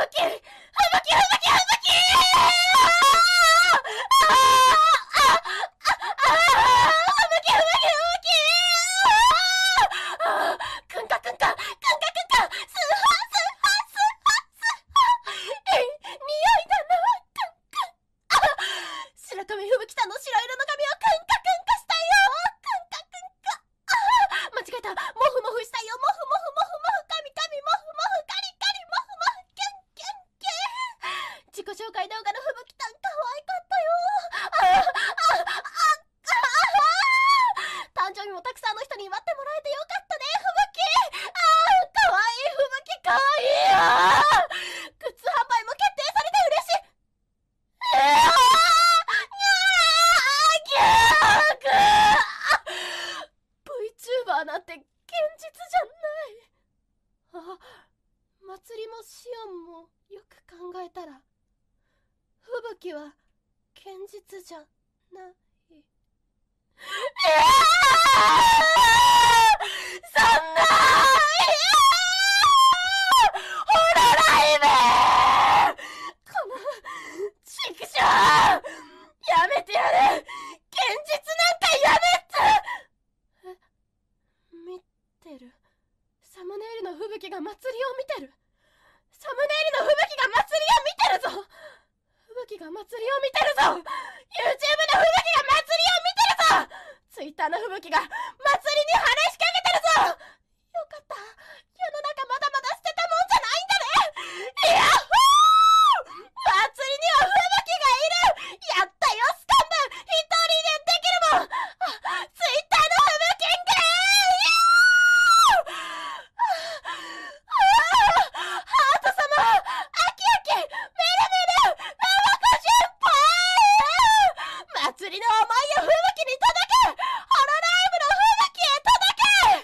吹き吹雪吹雪吹雪くんかくんかくんかくんかスーハースーハースーハースーハーえい匂いだなくんくんあ白髪吹雪さんの白色の髪をくんかくんかしたよくんかく動画の吹雪さん可愛かったよあああああ誕生日もたくさんの人に祝ってもらえてよかったね吹雪ああ可愛い吹雪可愛いあーグッズ販売も決定されて嬉しいえーあーぎゃーぐー VTuber なんて現実じゃないあ祭りもシオンもよく考えたら吹雪は現実じゃない。え？ー、そんなホロライブこの畜生。やめてやる現実なんかやめっつえ？見てる。サムネイルの吹雪が祭りを見てる。サムネイルの吹雪が祭りを見てるぞ吹雪が祭りを見てるぞ。YouTube の吹雪が祭りを見てるぞ。Twitter の吹雪が祭りに話しか